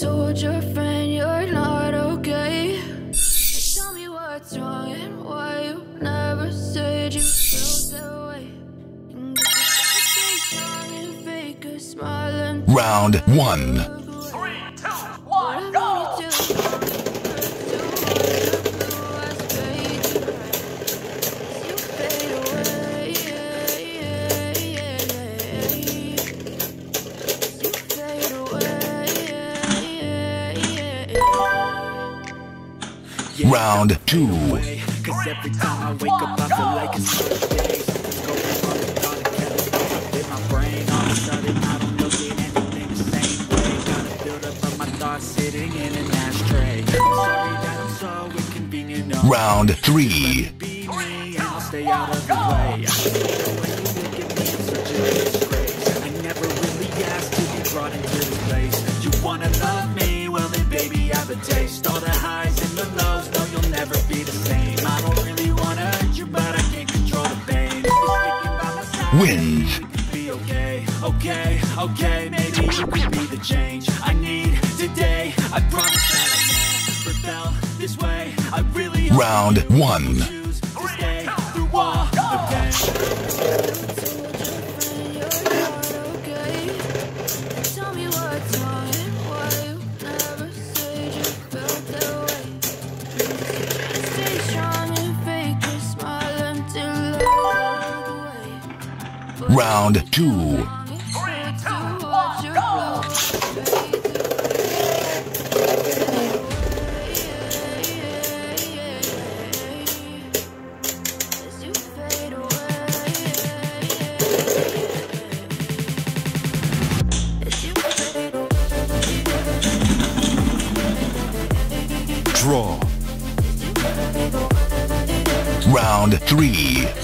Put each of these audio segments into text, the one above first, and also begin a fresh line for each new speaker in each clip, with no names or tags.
told your friend you're not okay? Tell me what's wrong and why you never said you felt that way. And guess
Round
two.
Cause every time I wake up, I feel like it's another day. Something's going wrong with all the chemicals in my brain. All of a sudden, I don't look at anything the same way. Gotta build up of my thoughts sitting in an ashtray. I'm sorry that I'm so inconvenient. No,
Round three.
be me, and I'll stay out of the way. I see the way you look at me in such a disgrace. I never really asked to be brought into this place. You wanna love me? Well then, baby, I have a taste. All
Wins.
okay, okay, okay. Maybe you could be the change I need today. I promise that I won't rebel this way. I really
Round one. Round two. Draw. Round three.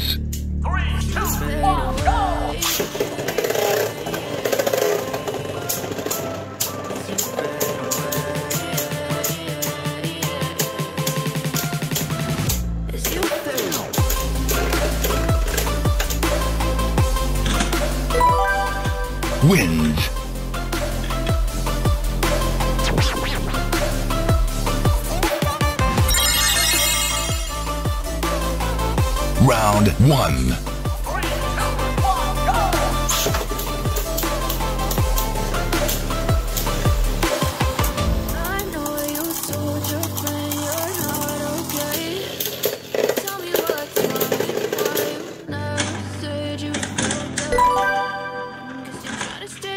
wins. Round
1.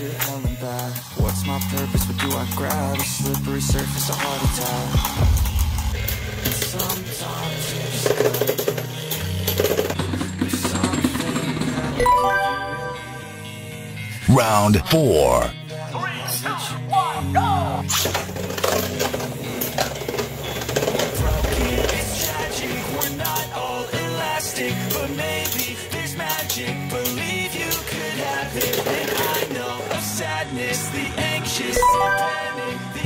Restlessness to hell and back. What's my purpose? What do I grab? A slippery surface, a heart attack. And sometimes you just gotta believe there's something that'll give you
Round four.
Three, two, one, go!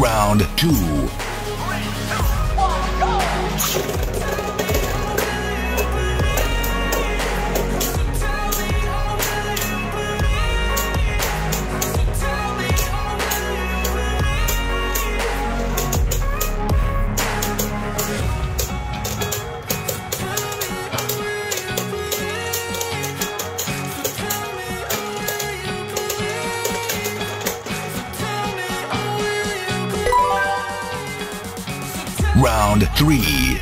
Round
two. Three, two, one,
Round three.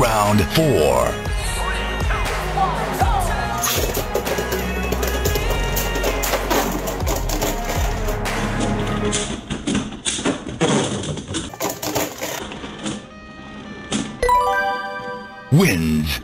Round four. Wins.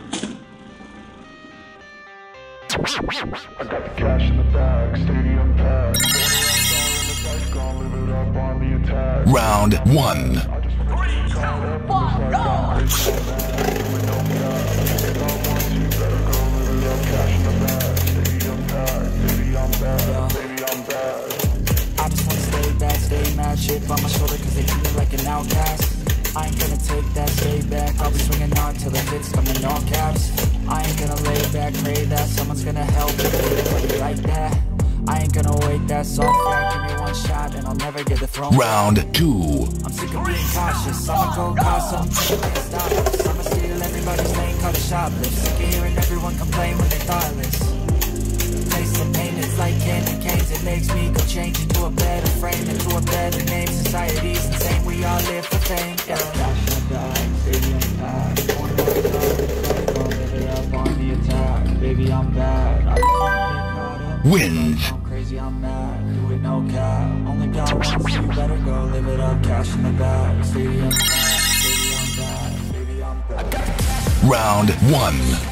I got the cash in the bag, stadium packed. Going around all in the dice, gonna live it up on the attack.
Round one.
I just wanna
Three,
keep
two,
count up,
one,
it's like
go!
I'm rich on that. Doing no cap. If I want to, better go live it up. Cash in the bag, stadium packed. Baby, I'm bad, baby, I'm bad.
I just wanna stay back, stay mad, shit on my shoulder cause they treat me like an outcast. I ain't gonna take that, stay back. I'll be swinging on till the hits come in all caps. I ain't gonna lay back, pray that someone's gonna help me like that. I ain't gonna wait, that's all fact. Give me one shot and I'll never get the throne.
Round two.
I'm sick of being cautious. I'ma go cause something stop. I'ma steal everybody's lane, call it shoplift. Sick of hearing everyone complain when they're thoughtless. Taste the pain, it's like candy canes. It makes me go change into a better frame, into a better name. Society's insane, we all live for fame. Yeah. Cash in the bag, stadium packed. One more time, gonna live it up on the attack. Baby, I'm bad. I just wanna get caught up.
Wins.
I'm crazy, I'm mad. Do it no cap. Only got once, you better go live it up. Cash in the bag, stadium packed. Baby, I'm bad. Baby, I'm bad.
Round one.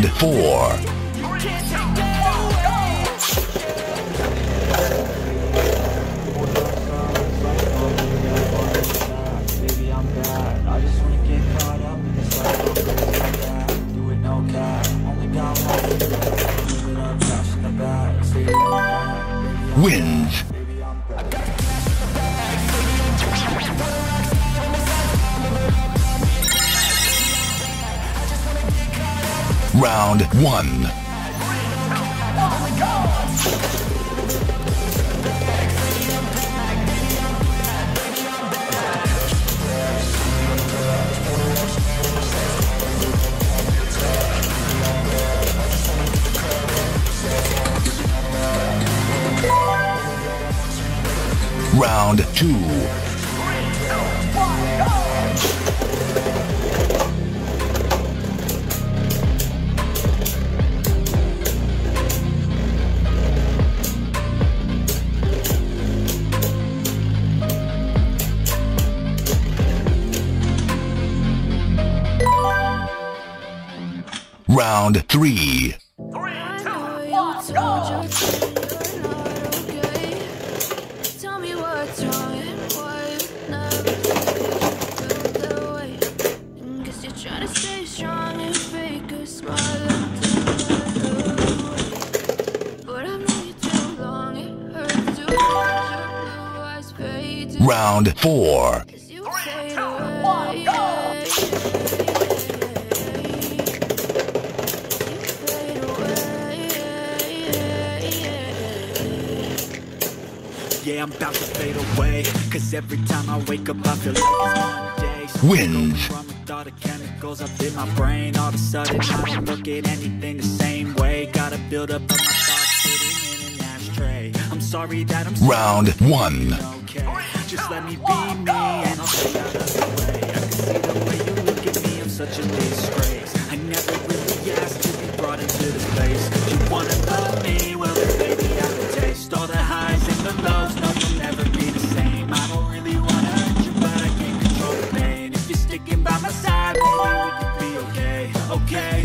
Round four.
One.
Round two.
Know you
one,
told
go!
your friend you're not okay. Tell me what's wrong and why you never felt that way. And guess you're trying to stay strong and fake a smile until I. But I've known you too long, it hurts to watch your blue eyes fade
Round four.
Yeah, I'm about to fade away. Cause every time I wake up, I feel like it's Monday. So
Wins.
From with all the chemicals up in my brain. All of a sudden, I don't look at anything the same way. Gotta build up of my thoughts sitting in an ashtray. I'm sorry that I'm
Round one.
okay. Just let me be me and I'll stay out of the way. I can see the way you look at me, I'm such a disgrace. I never really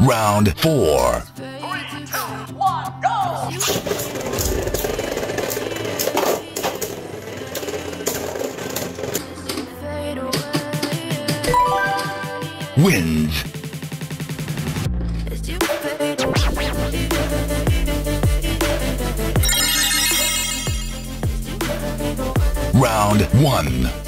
Round four.
Three, two, one,
wins. Round
1.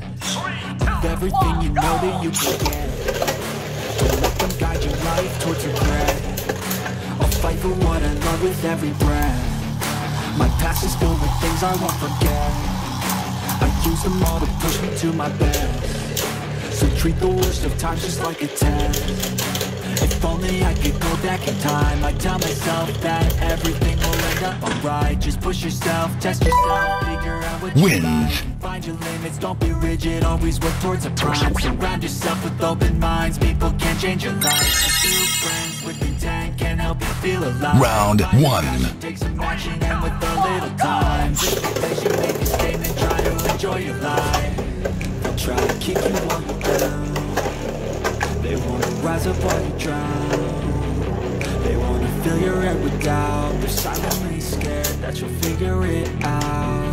Everything you know that you can get. Don't let them guide your life towards regret. I'll fight for what I love with every breath. My past is filled with things I won't forget. I use them all to push me to my best. So treat the worst of times just like a test. If only I could go back in time. I'd tell myself that everything will end up alright. Just push yourself, test yourself, figure out what
Wins.
you like Find your limits, don't be rigid, always work towards a prime. Surround yourself with open minds, people can change your life. A few friends with intent can help you feel alive.
Round one.
Take some action and with a little time. Just because you make a statement, try to enjoy your life. They'll try to kick you while you're down. They wanna rise up while you drown. They wanna fill your head with doubt They're silently scared that you'll figure it out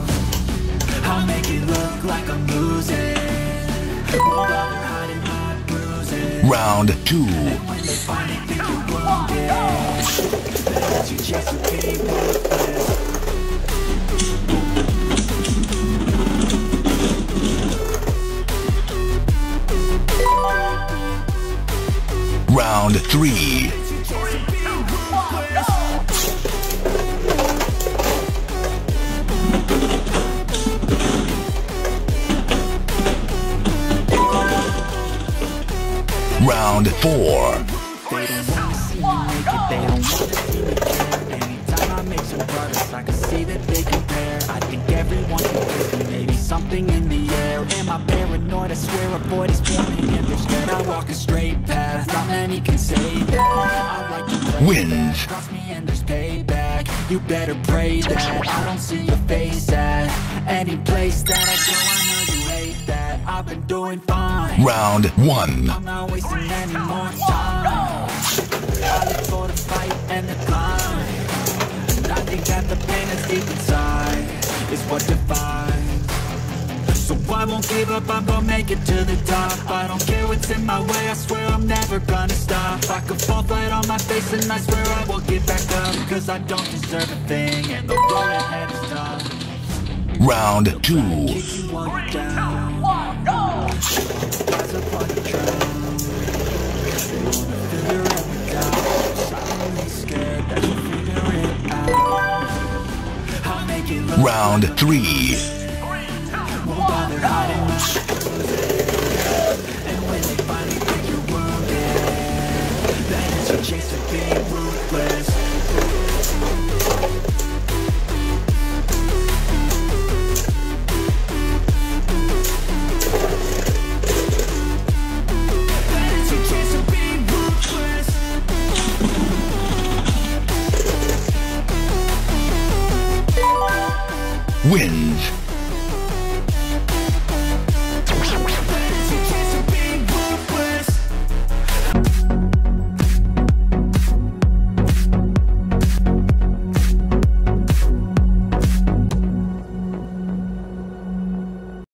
I'll make it look like I'm losing
Round two.
When they walk a straight path Not many can say that I like
Wins.
Cross me and there's payback You better pray that I don't see your face at Any place that I go, I know you hate that I've been doing fine
Round one.
I'm not wasting any more time. I look for the fight and the climb. And I think that the pain that's deep inside is what defines. I won't give up, I'm gonna make it to the top. I don't care what's in my way, I swear I'm never gonna stop. I could fall flat on my face and I swear I will get back up. Cause I don't deserve a thing and the road ahead is tough.
Round two.
Kick you while you're down. Rise up while you drown. They wanna fill your head with doubt. Silently scared that you'll figure it out. I'll make it look
Round three.
Bother hiding. And when they finally think you're wounded, then it's your chance to be ruthless.